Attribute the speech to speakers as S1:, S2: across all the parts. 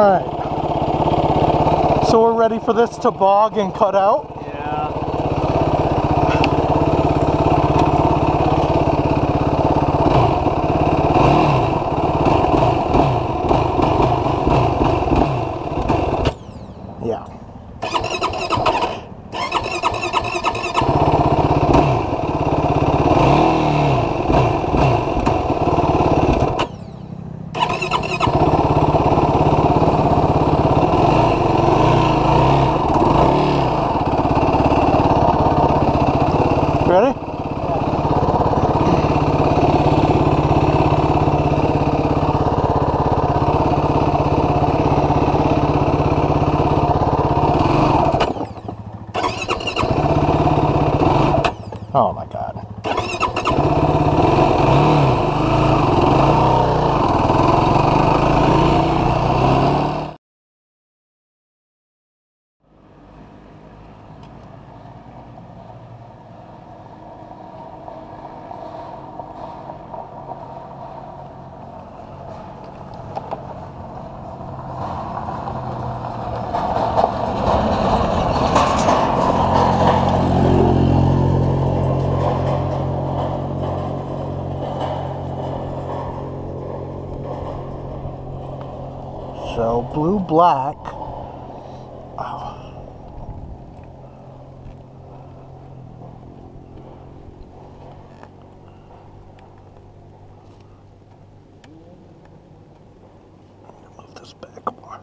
S1: Alright. So we're ready for this to bog and cut out?
S2: Yeah.
S1: Yeah. Ready? Oh my god. So blue black. Oh. Move this back more.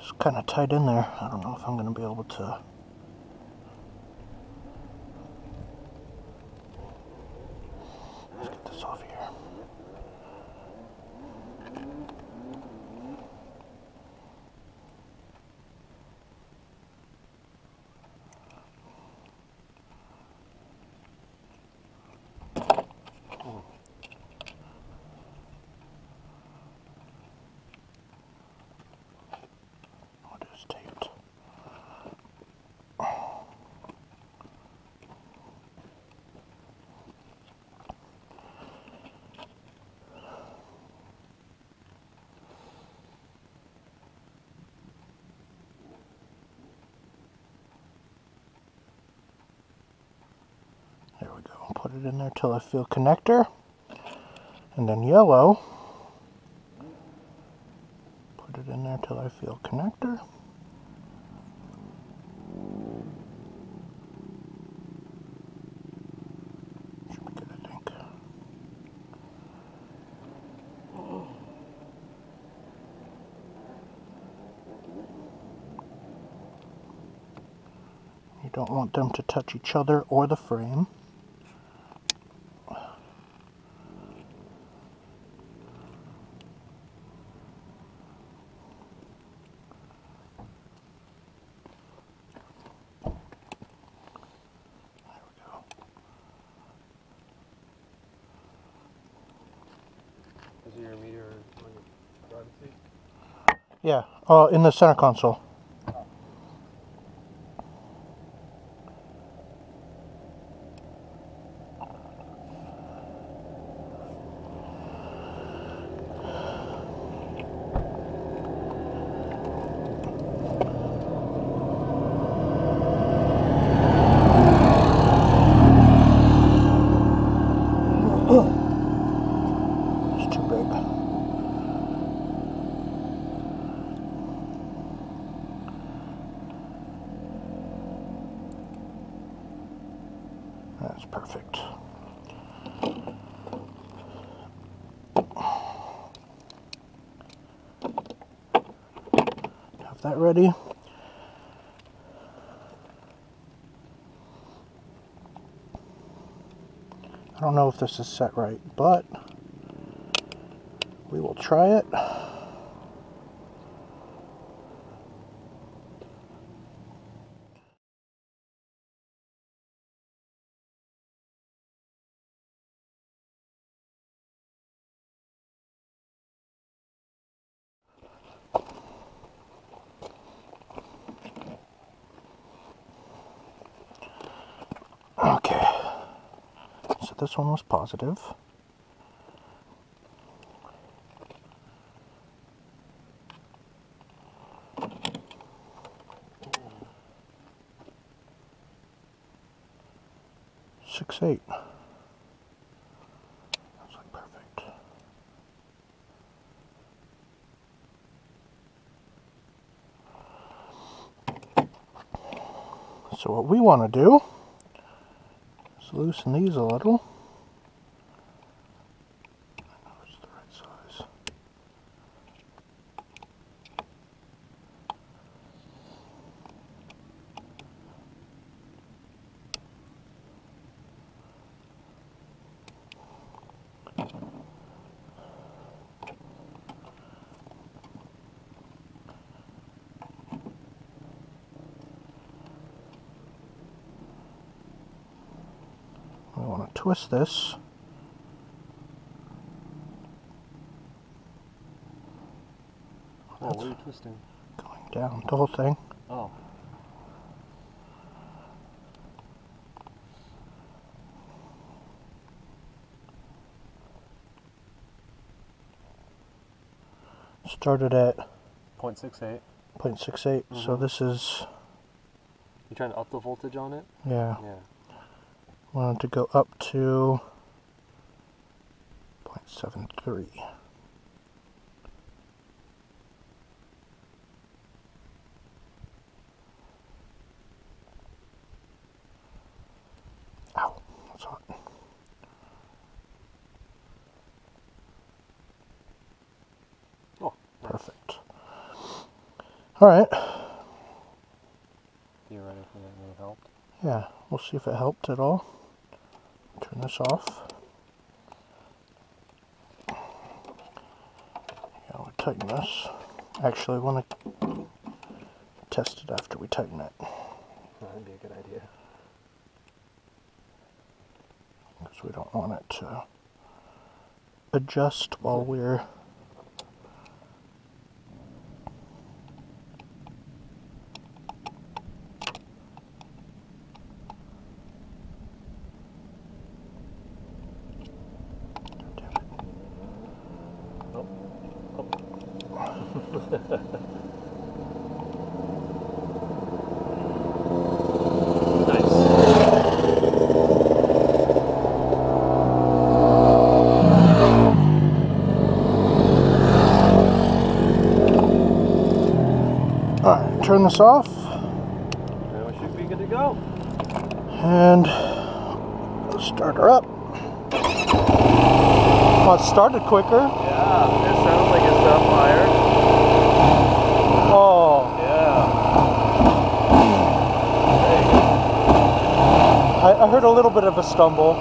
S1: It's kind of tight in there. I don't know if I'm going to be able to. Let's get this off here. What is taped? There we go. Put it in there till I feel connector. And then yellow. Put it in there till I feel connector. You don't want them to touch each other or the frame.
S2: Your on your?
S1: Yeah, uh, in the center console. It's too big. That's perfect. Have that ready. I don't know if this is set right, but we will try it. This one was positive. Six eight. That's like perfect. So what we want to do is loosen these a little. Twist this.
S2: Oh, what are you twisting?
S1: going down the whole thing.
S2: Oh.
S1: Started at
S2: 0.68.
S1: 0.68, so
S2: Mhm.
S1: this is,
S2: You trying to up the voltage on it?
S1: yeah,
S2: Yeah.
S1: Wanted to go up to 0.73. Ow, that's hot.
S2: Oh.
S1: Perfect. All right.
S2: You ready for that? May help.
S1: Yeah, we'll see if it helped at all. This off. Yeah, we'll tighten this. Actually, I want to test it after we tighten it.
S2: That'd be a good idea.
S1: Because we don't want it to adjust while we're turn this off
S2: Now we should be good to go.
S1: and start her up. Well, it started quicker.
S2: Yeah, it sounds like it's on fire.
S1: Oh,
S2: Yeah.
S1: I, I heard a little bit of a stumble.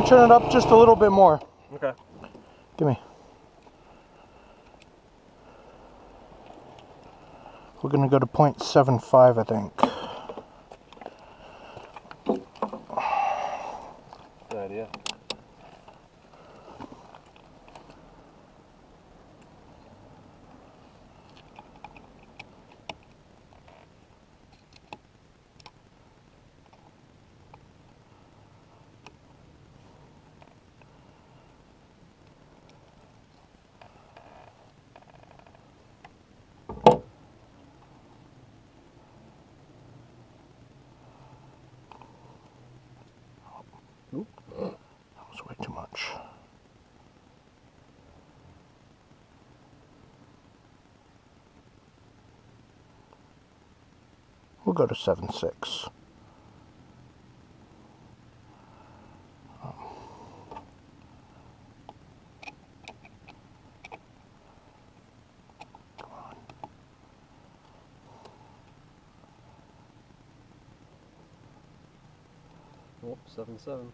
S1: Gonna turn it up just a little bit more.
S2: Okay.
S1: Give me. We're gonna go to 0.75, I think.
S2: Good idea.
S1: That was way too We'll go to 7.6.
S2: Oh, seven seven.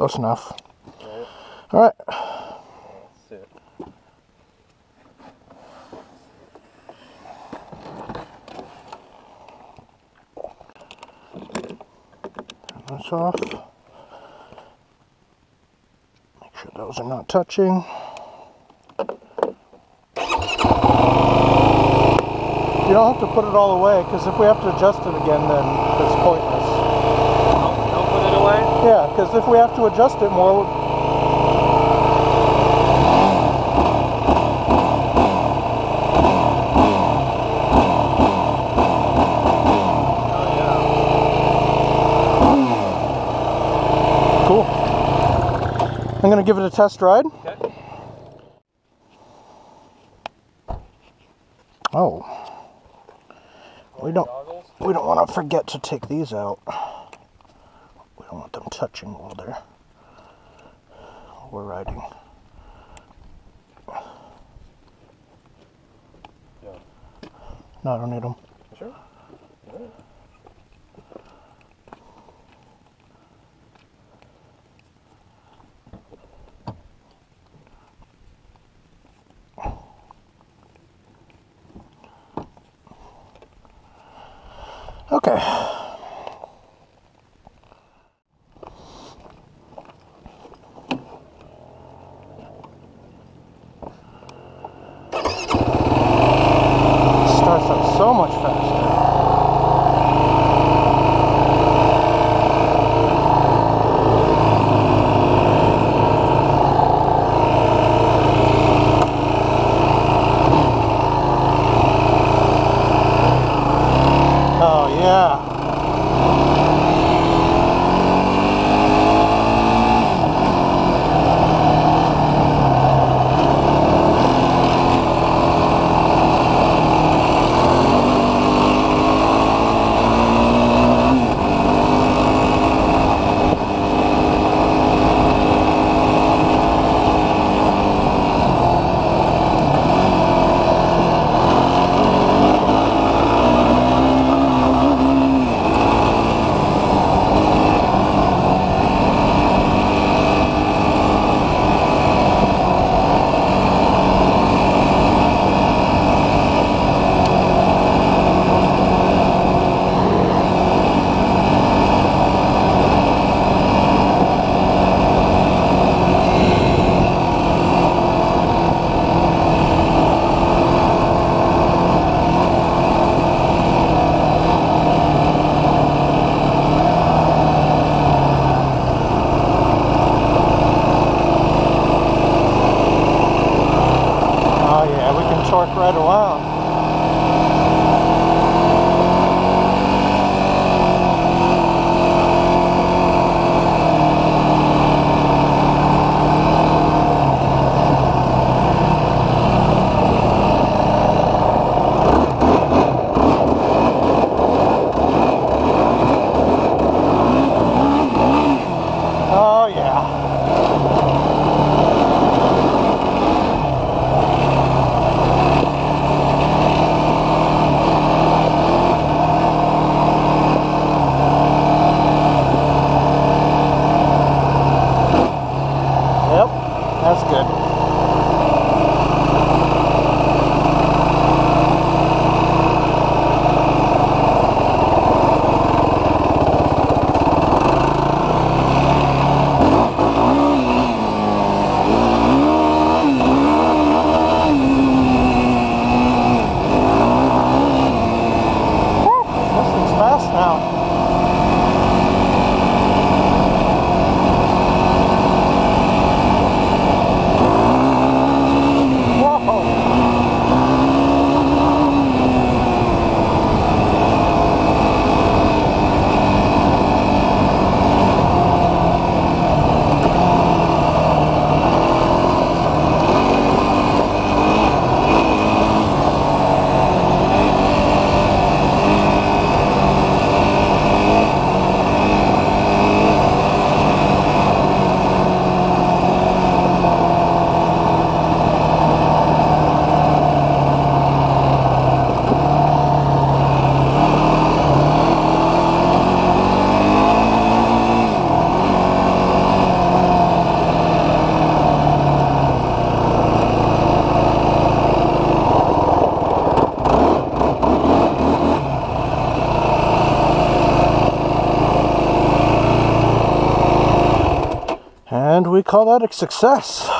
S1: Close enough. All right.
S2: That's
S1: off. Make sure those are not touching. You don't have to put it all away because if we have to adjust it again, then it's pointless.
S2: Don't, don't put it away.
S1: Yeah, because if we have to adjust it more,
S2: Oh
S1: cool. I'm gonna give it a test ride.
S2: Okay.
S1: Oh, we don't we don't want to forget to take these out. Don't want them touching while they're while we're riding.
S2: Yeah.
S1: No, I don't need them.
S2: Sure.
S1: Torque right around. Call that a success.